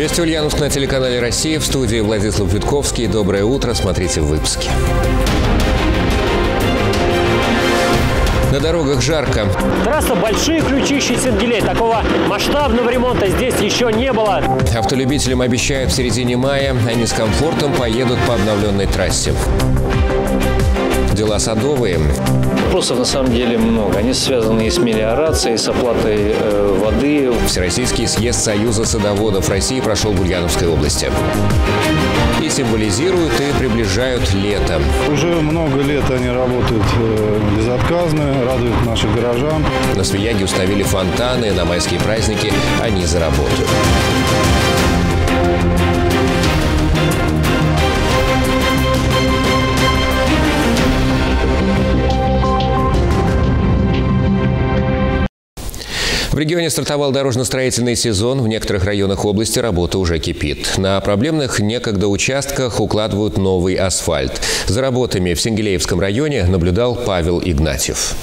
Вести Ульяновск на телеканале «Россия». В студии Владислав Витковский. Доброе утро. Смотрите в выпуске. На дорогах жарко. Трасса Большие Ключищи Сенгелей. Такого масштабного ремонта здесь еще не было. Автолюбителям обещают в середине мая. Они с комфортом поедут по обновленной трассе. Дела садовые. Вопросов на самом деле много. Они связаны и с мелиорацией, и с оплатой э, воды. Всероссийский съезд Союза садоводов России прошел в Ульяновской области. И символизируют, и приближают лето. Уже много лет они работают э, безотказно, радуют наших горожан. На Свияге установили фонтаны, на майские праздники они заработают. В регионе стартовал дорожно-строительный сезон. В некоторых районах области работа уже кипит. На проблемных некогда участках укладывают новый асфальт. За работами в Сингелеевском районе наблюдал Павел Игнатьев.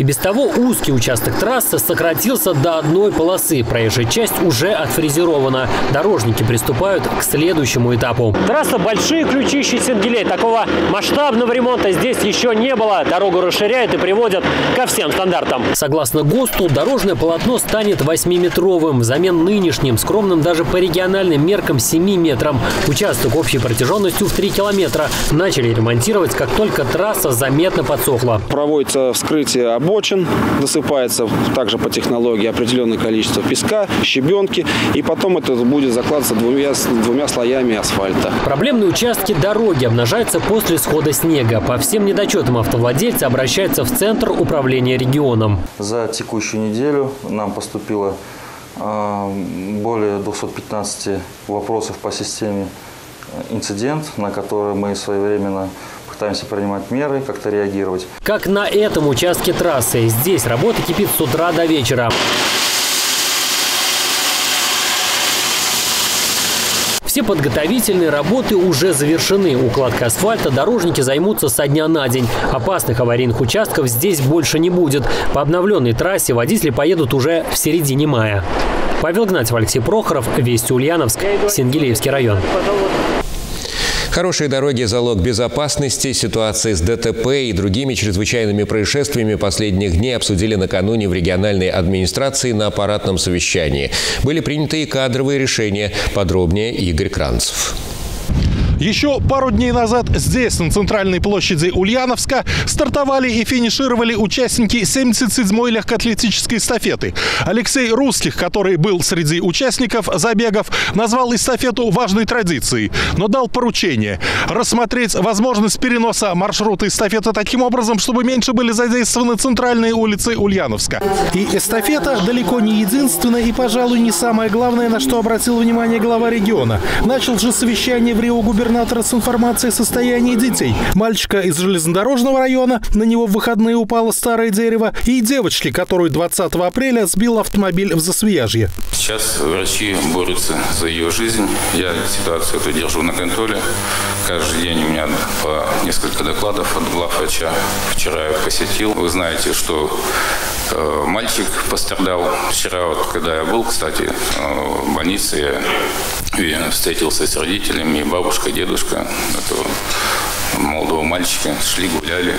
И без того узкий участок трассы сократился до одной полосы. Проезжая часть уже отфрезерована. Дорожники приступают к следующему этапу. Трасса Большие Ключищи Сенгелей. Такого масштабного ремонта здесь еще не было. Дорогу расширяют и приводят ко всем стандартам. Согласно ГОСТу, дорожное полотно станет 8-метровым. Взамен нынешним, скромным даже по региональным меркам 7 метрам. Участок общей протяженностью в 3 километра. Начали ремонтировать, как только трасса заметно подсохла. Проводится вскрытие обочин, досыпается также по технологии определенное количество песка, щебенки, и потом это будет закладываться двумя, двумя слоями асфальта. Проблемные участки дороги обнажаются после схода снега. По всем недочетам автовладельцы обращаются в Центр управления регионом. За текущую неделю нам поступило э, более 215 вопросов по системе э, инцидент, на которые мы своевременно пытаемся принимать меры, как-то реагировать. Как на этом участке трассы. Здесь работа кипит с утра до вечера. Все подготовительные работы уже завершены. Укладка асфальта дорожники займутся со дня на день. Опасных аварийных участков здесь больше не будет. По обновленной трассе водители поедут уже в середине мая. Павел Гнатьев, Алексей Прохоров, Вести Ульяновск, Сингелеевский район. Хорошие дороги – залог безопасности. Ситуации с ДТП и другими чрезвычайными происшествиями последних дней обсудили накануне в региональной администрации на аппаратном совещании. Были приняты и кадровые решения. Подробнее Игорь Кранцев. Еще пару дней назад здесь, на центральной площади Ульяновска, стартовали и финишировали участники 77-й легкоатлетической эстафеты. Алексей Русских, который был среди участников забегов, назвал эстафету важной традицией, но дал поручение рассмотреть возможность переноса маршрута эстафеты таким образом, чтобы меньше были задействованы центральные улицы Ульяновска. И эстафета далеко не единственная и, пожалуй, не самое главное, на что обратил внимание глава региона. Начал же совещание в Рио губернатора с информацией о состоянии детей. Мальчика из железнодорожного района, на него в выходные упало старое дерево, и девочки, которую 20 апреля сбил автомобиль в Засвияжье. Сейчас врачи борются за ее жизнь. Я ситуацию эту держу на контроле. Каждый день у меня по несколько докладов от главврача. Вчера я посетил. Вы знаете, что э, мальчик пострадал. Вчера, вот, когда я был, кстати, э, в больнице, я, я встретился с родителями, бабушка, дедушка этого молодого мальчика. Шли, гуляли.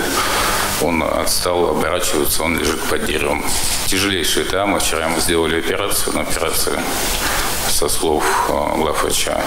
Он отстал, оборачивается, он лежит под деревом. Тяжелейшая травма. Вчера ему сделали операцию, но операция со слов главврача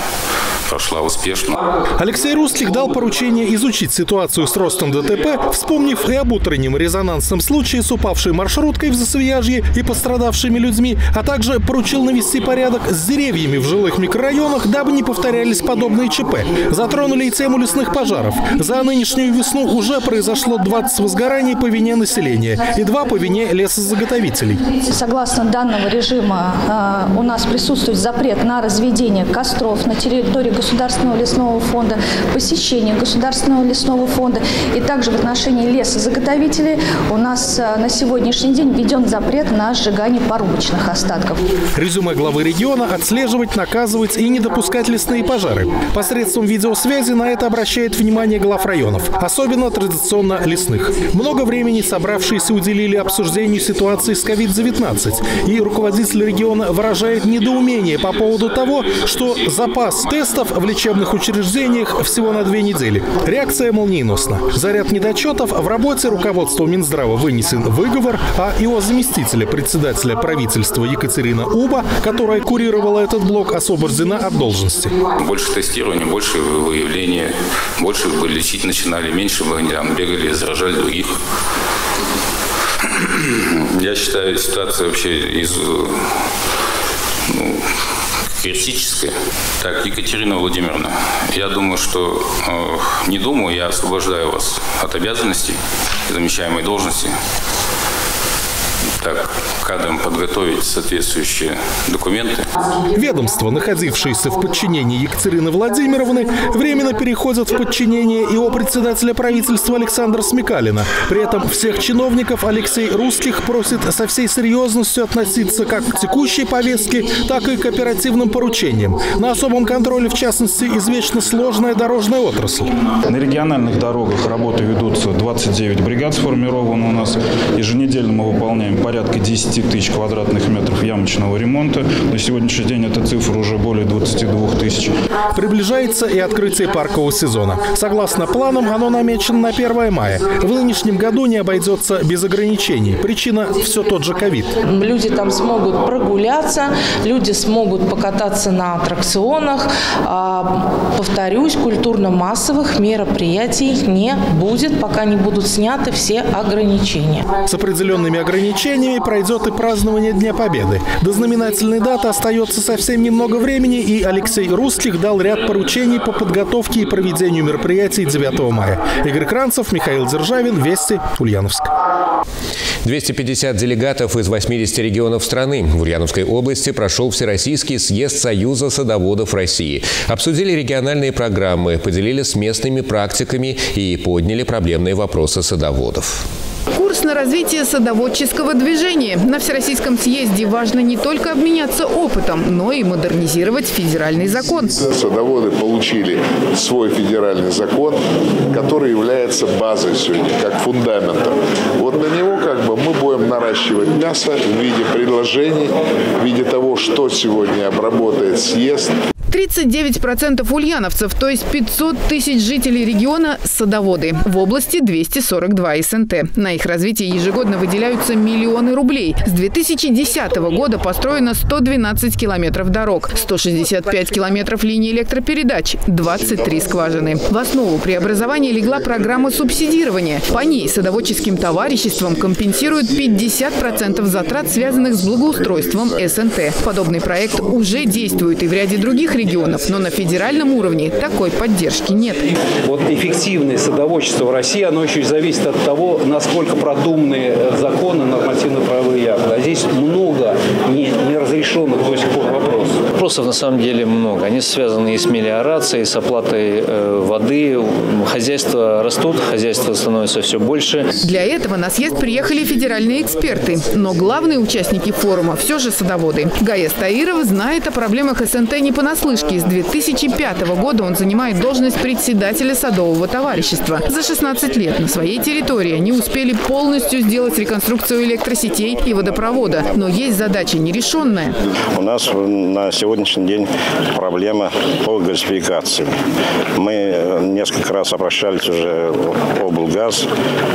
прошла успешно. Алексей Русских дал поручение изучить ситуацию с ростом ДТП, вспомнив и об утреннем резонансном случае с упавшей маршруткой в Засвияжье и пострадавшими людьми, а также поручил навести порядок с деревьями в жилых микрорайонах, дабы не повторялись подобные ЧП. Затронули и тему лесных пожаров. За нынешнюю весну уже произошло 20 возгораний по вине населения и два по вине лесозаготовителей. Согласно данного режима у нас присутствует запрет запрет на разведение костров на территории Государственного лесного фонда, посещение Государственного лесного фонда и также в отношении лесозаготовителей у нас э, на сегодняшний день введен запрет на сжигание порубочных остатков. Резюме главы региона – отслеживать, наказывать и не допускать лесные пожары. Посредством видеосвязи на это обращает внимание глав районов, особенно традиционно лесных. Много времени собравшиеся уделили обсуждению ситуации с COVID-19, и руководитель региона выражает недоумение по поводу того, что запас тестов в лечебных учреждениях всего на две недели. Реакция молниеносна. За ряд недочетов в работе руководства Минздрава вынесен выговор, а его заместителя председателя правительства Екатерина Уба, которая курировала этот блок, освобождена от должности. Больше тестирования, больше выявления, больше бы лечить начинали, меньше бы там, бегали, заражали других. Я считаю, ситуация вообще из критическая. Так, Екатерина Владимировна, я думаю, что, э, не думаю, я освобождаю вас от обязанностей замещаемой должности так кадрам подготовить соответствующие документы. Ведомства, находившиеся в подчинении Екатерины Владимировны, временно переходят в подчинение его председателя правительства Александра Смекалина. При этом всех чиновников Алексей Русских просит со всей серьезностью относиться как к текущей повестке, так и к оперативным поручениям. На особом контроле, в частности, извечно сложная дорожная отрасль. На региональных дорогах работы ведутся 29 бригад сформированы у нас. Еженедельно мы выполняем порядка порядка 10 тысяч квадратных метров ямочного ремонта. На сегодняшний день эта цифра уже более 22 тысяч. Приближается и открытие паркового сезона. Согласно планам, оно намечено на 1 мая. В нынешнем году не обойдется без ограничений. Причина все тот же ковид. Люди там смогут прогуляться, люди смогут покататься на аттракционах. А, повторюсь, культурно-массовых мероприятий не будет, пока не будут сняты все ограничения. С определенными ограничениями церемониями пройдет и празднование Дня Победы. До знаменательной даты остается совсем немного времени, и Алексей Русских дал ряд поручений по подготовке и проведению мероприятий 9 мая. Игорь Кранцев, Михаил Державин, Вести, Ульяновск. 250 делегатов из 80 регионов страны. В Ульяновской области прошел Всероссийский съезд Союза садоводов России. Обсудили региональные программы, поделились местными практиками и подняли проблемные вопросы садоводов. На развитие садоводческого движения. На Всероссийском съезде важно не только обменяться опытом, но и модернизировать федеральный закон. Садоводы получили свой федеральный закон, который является базой сегодня, как фундаментом. Вот на него как бы мы будем наращивать мясо в виде предложений, в виде того, что сегодня обработает съезд. 39% ульяновцев, то есть 500 тысяч жителей региона – садоводы. В области 242 СНТ. На их развитие ежегодно выделяются миллионы рублей. С 2010 года построено 112 километров дорог, 165 километров линий электропередач, 23 скважины. В основу преобразования легла программа субсидирования. По ней садоводческим товариществам компенсируют 50% затрат, связанных с благоустройством СНТ. Подобный проект уже действует и в ряде других регионов регионов, но на федеральном уровне такой поддержки нет. Вот эффективное садоводчество в России, оно еще зависит от того, насколько продуманные э, законы, нормативно-правовые акты. А здесь много неразрешенных до сих пор вопросов. Вопросов на самом деле много. Они связаны и с мелиорацией, и с оплатой э, воды. Хозяйства растут, хозяйства становится все больше. Для этого на съезд приехали федеральные эксперты. Но главные участники форума все же садоводы. Гая Стаиров знает о проблемах СНТ не понаслышке. С 2005 года он занимает должность председателя садового товарищества. За 16 лет на своей территории они успели полностью сделать реконструкцию электросетей и водопровода. Но есть задача нерешенная. У нас на сегодняшний день проблема по газификации. Мы несколько раз обращались уже в облгаз,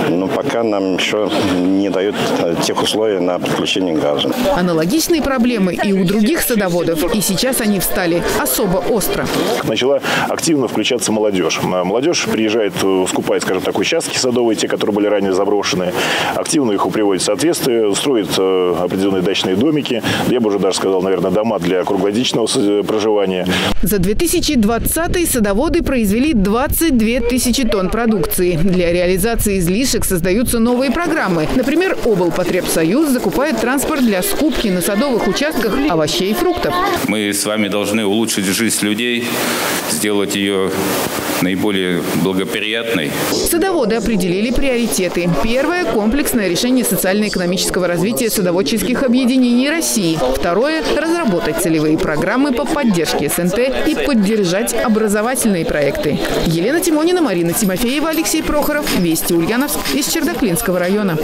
но пока нам еще не дают тех условий на подключение газа. Аналогичные проблемы и у других садоводов. И сейчас они встали особо остро. Начала активно включаться молодежь. Молодежь приезжает, э, скупает, скажем так, участки садовые, те, которые были ранее заброшены. Активно их приводит в соответствие, строит э, определенные дачные домики. Я бы уже даже сказал, наверное, дома для круглогодичных личного проживания. За 2020 садоводы произвели 22 тысячи тонн продукции. Для реализации излишек создаются новые программы. Например, облпотребсоюз закупает транспорт для скупки на садовых участках овощей и фруктов. Мы с вами должны улучшить жизнь людей, сделать ее наиболее благоприятной. Садоводы определили приоритеты. Первое – комплексное решение социально-экономического развития садоводческих объединений России. Второе – разработать целевые программы по поддержке СНТ и поддержать образовательные проекты. Елена Тимонина, Марина Тимофеева, Алексей Прохоров. Вести Ульяновск из Чердаклинского района.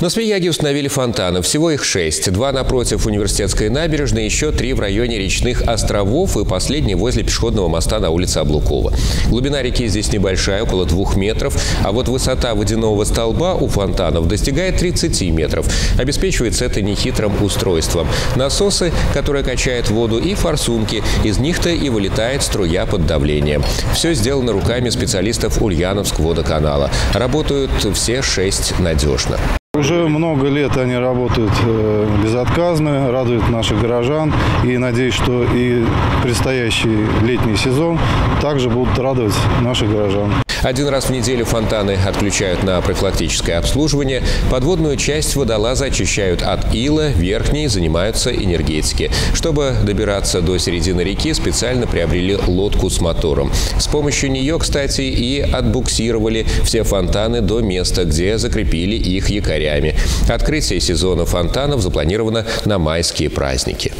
На Свияге установили фонтаны. Всего их шесть. Два напротив университетской набережной, еще три в районе речных островов и последний возле пешеходного моста на улице Облукова. Глубина реки здесь небольшая, около двух метров, а вот высота водяного столба у фонтанов достигает 30 метров. Обеспечивается это нехитрым устройством. Насосы, которые качают воду, и форсунки. Из них-то и вылетает струя под давлением. Все сделано руками специалистов Ульяновск водоканала. Работают все шесть надежно. Уже много лет они работают э, безотказно, радуют наших горожан. И надеюсь, что и предстоящий летний сезон также будут радовать наших горожан. Один раз в неделю фонтаны отключают на профилактическое обслуживание. Подводную часть водолаза очищают от ила, верхней занимаются энергетики. Чтобы добираться до середины реки, специально приобрели лодку с мотором. С помощью нее, кстати, и отбуксировали все фонтаны до места, где закрепили их якорями. Открытие сезона фонтанов запланировано на майские праздники.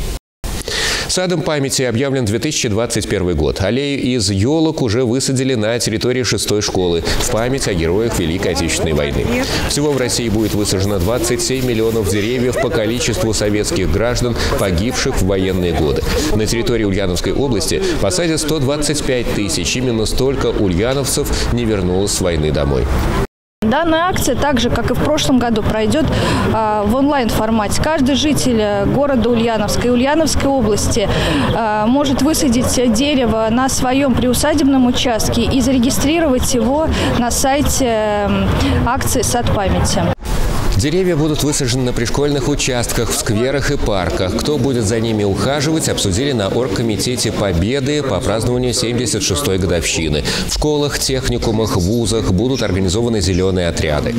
Садом памяти объявлен 2021 год. Аллею из елок уже высадили на территории шестой школы в память о героях Великой Отечественной войны. Всего в России будет высажено 27 миллионов деревьев по количеству советских граждан, погибших в военные годы. На территории Ульяновской области посадят 125 тысяч. Именно столько ульяновцев не вернулось с войны домой. Данная акция, так же, как и в прошлом году, пройдет э, в онлайн-формате. Каждый житель э, города Ульяновска и Ульяновской области э, может высадить дерево на своем приусадебном участке и зарегистрировать его на сайте э, акции «Сад памяти». Деревья будут высажены на пришкольных участках, в скверах и парках. Кто будет за ними ухаживать, обсудили на оргкомитете Победы по празднованию 76-й годовщины. В школах, техникумах, вузах будут организованы зеленые отряды.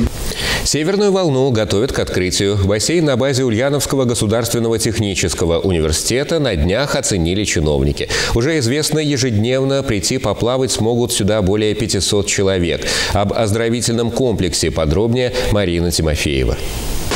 Северную волну готовят к открытию. Бассейн на базе Ульяновского государственного технического университета на днях оценили чиновники. Уже известно, ежедневно прийти поплавать смогут сюда более 500 человек. Об оздоровительном комплексе подробнее Марина Тимофеева.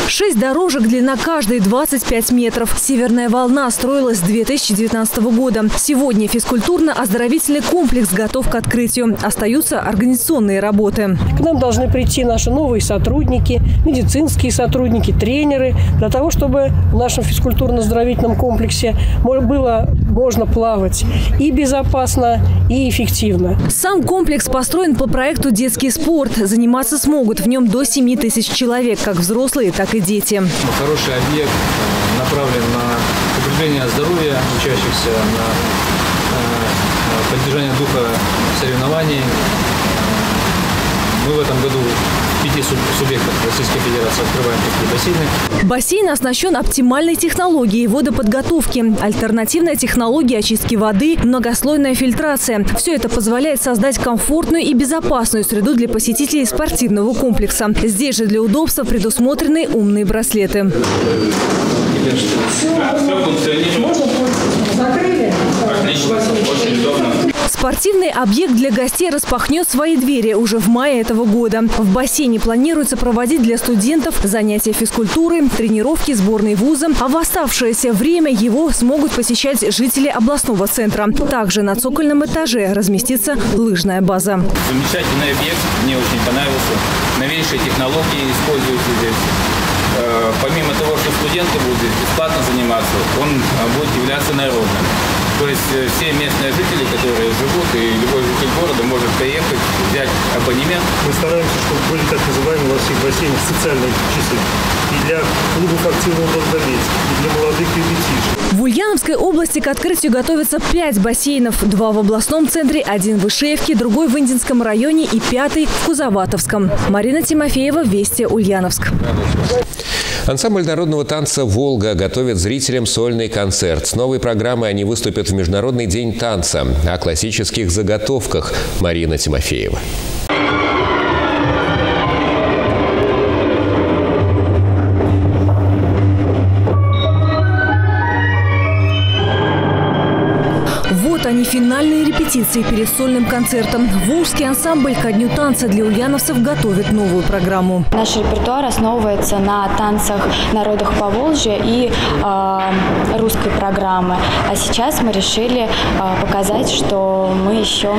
Шесть дорожек, длина каждой 25 метров. Северная волна строилась с 2019 года. Сегодня физкультурно-оздоровительный комплекс готов к открытию. Остаются организационные работы. К нам должны прийти наши новые сотрудники, медицинские сотрудники, тренеры, для того, чтобы в нашем физкультурно-оздоровительном комплексе было можно плавать и безопасно, и эффективно. Сам комплекс построен по проекту «Детский спорт». Заниматься смогут в нем до 7 тысяч человек, как взрослые, так и дети. Хороший объект э, направлен на укрепление здоровья учащихся, на э, поддержание духа соревнований. Мы в этом году пяти субъектов Российской Федерации открываем такие бассейны. Бассейн оснащен оптимальной технологией водоподготовки, альтернативная технология очистки воды, многослойная фильтрация. Все это позволяет создать комфортную и безопасную среду для посетителей спортивного комплекса. Здесь же для удобства предусмотрены умные браслеты. Все функционирует. Закрыли? Отлично. Спортивный объект для гостей распахнет свои двери уже в мае этого года. В бассейне планируется проводить для студентов занятия физкультуры, тренировки сборной вуза, а в оставшееся время его смогут посещать жители областного центра. Также на цокольном этаже разместится лыжная база. Замечательный объект, мне очень понравился. Новейшие технологии используются здесь. Э, помимо того, что студенты будут здесь бесплатно заниматься, он э, будет являться народным. То есть э, все местные жители, которые живут, и любой житель города может приехать, взять абонемент. Мы стараемся, чтобы были так называемые во всех бассейнах социальные часы. И для клубов активного долголетия, и для молодых ребятишек. В Ульяновской области к открытию готовятся пять бассейнов. Два в областном центре, один в Ишевке, другой в Индинском районе и пятый в Кузоватовском. Марина Тимофеева, Вести, Ульяновск. Ансамбль народного танца «Волга» готовит зрителям сольный концерт. С новой программой они выступят в Международный день танца. О классических заготовках Марина Тимофеева. Репетиции перед сольным концертом. Волжский ансамбль ко дню танца для ульяновцев готовит новую программу. Наш репертуар основывается на танцах народах Поволжья и э, русской программы. А сейчас мы решили э, показать, что мы еще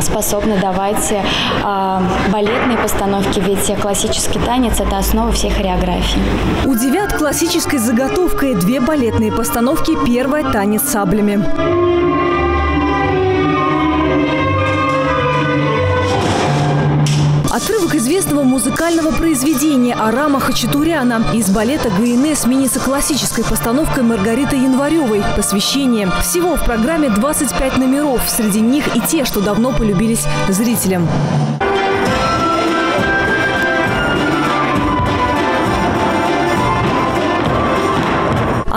способны давать э, балетные постановки, ведь классический танец – это основа всей хореографии. Удивят классической заготовкой две балетные постановки «Первая – танец саблями». Отрывок известного музыкального произведения Арама Хачатуряна из балета ГНС сменится классической постановкой Маргариты Январевой «Посвящение». Всего в программе 25 номеров, среди них и те, что давно полюбились зрителям.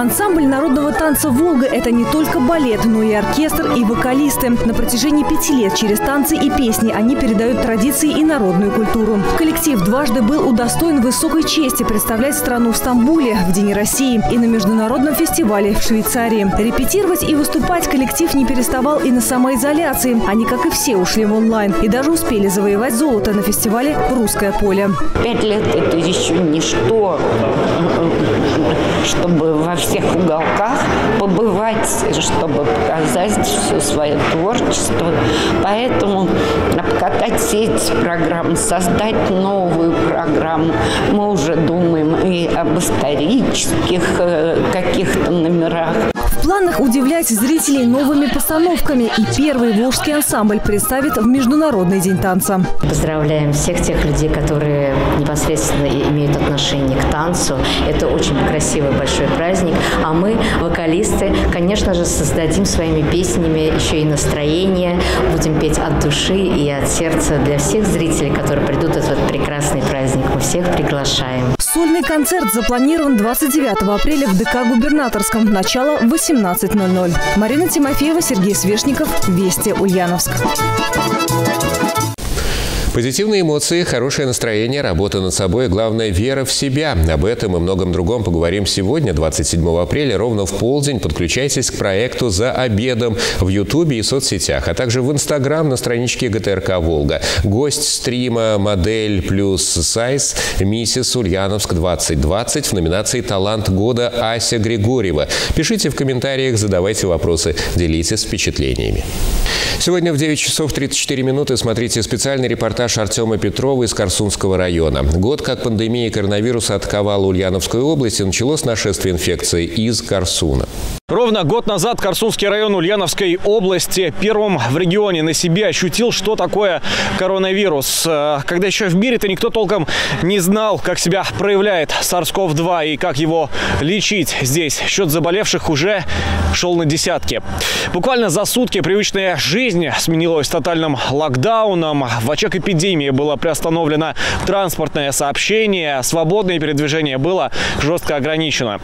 Ансамбль народного танца «Волга» – это не только балет, но и оркестр, и вокалисты. На протяжении пяти лет через танцы и песни они передают традиции и народную культуру. Коллектив дважды был удостоен высокой чести представлять страну в Стамбуле в День России и на международном фестивале в Швейцарии. Репетировать и выступать коллектив не переставал и на самоизоляции. Они, как и все, ушли в онлайн и даже успели завоевать золото на фестивале «Русское поле». Пять лет – это еще ничто, чтобы во всех уголках побывать, чтобы показать все свое творчество. Поэтому обкатать все эти программы, создать новую программу. Мы уже думаем и об исторических каких-то номерах. Планах удивлять зрителей новыми постановками. И первый волжский ансамбль представит в Международный день танца. Поздравляем всех тех людей, которые непосредственно имеют отношение к танцу. Это очень красивый большой праздник. А мы, вокалисты, конечно же, создадим своими песнями еще и настроение. Будем петь от души и от сердца для всех зрителей, которые придут в этот прекрасный праздник. Мы всех приглашаем. Сольный концерт запланирован 29 апреля в ДК Губернаторском. Начало 18.00. Марина Тимофеева, Сергей Свешников. Вести Ульяновск. Позитивные эмоции, хорошее настроение, работа над собой, главное – вера в себя. Об этом и многом другом поговорим сегодня, 27 апреля, ровно в полдень. Подключайтесь к проекту «За обедом» в Ютубе и соцсетях, а также в Инстаграм на страничке ГТРК «Волга». Гость стрима «Модель плюс сайз» миссис Ульяновск 2020 в номинации «Талант года» Ася Григорьева. Пишите в комментариях, задавайте вопросы, делитесь впечатлениями. Сегодня в 9 часов 34 минуты смотрите специальный репортаж Артема Петрова из Корсунского района. Год, как пандемия коронавируса атаковала Ульяновскую область, и началось нашествие инфекции из Корсуна. Ровно год назад Корсунский район Ульяновской области первым в регионе на себе ощутил, что такое коронавирус. Когда еще в мире-то никто толком не знал, как себя проявляет SARS-CoV-2 и как его лечить здесь. Счет заболевших уже шел на десятки. Буквально за сутки привычная жизнь сменилась тотальным локдауном. В очаг эпидемии было приостановлено транспортное сообщение. Свободное передвижение было жестко ограничено.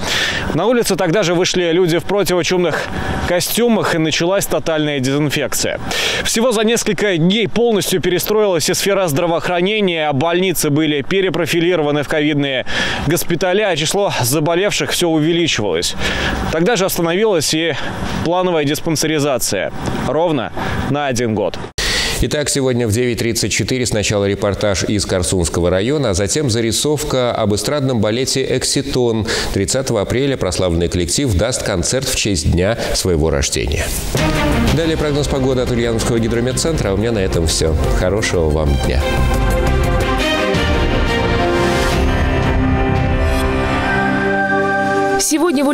На улице тогда же вышли люди в противочумных костюмах и началась тотальная дезинфекция. Всего за несколько дней полностью перестроилась и сфера здравоохранения, больницы были перепрофилированы в ковидные госпиталя, а число заболевших все увеличивалось. Тогда же остановилась и плановая диспансеризация. Ровно на один год. Итак, сегодня в 9.34 сначала репортаж из Корсунского района, а затем зарисовка об эстрадном балете «Экситон». 30 апреля прославленный коллектив даст концерт в честь дня своего рождения. Далее прогноз погоды от Ульяновского гидрометцентра. А у меня на этом все. Хорошего вам дня.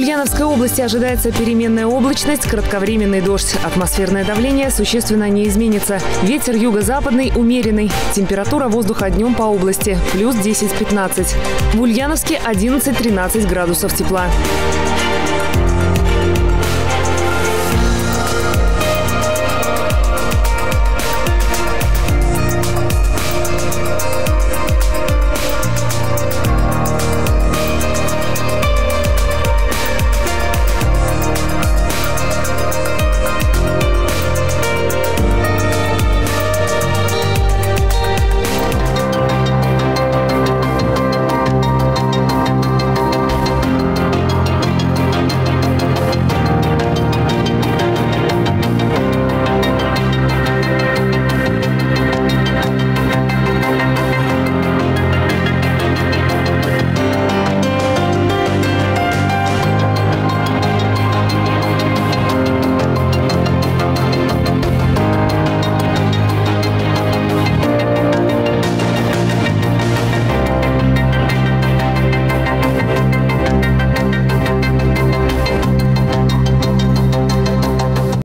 Ульяновской области ожидается переменная облачность, кратковременный дождь. Атмосферное давление существенно не изменится. Ветер юго-западный умеренный. Температура воздуха днем по области плюс 10-15. В Ульяновске 11-13 градусов тепла.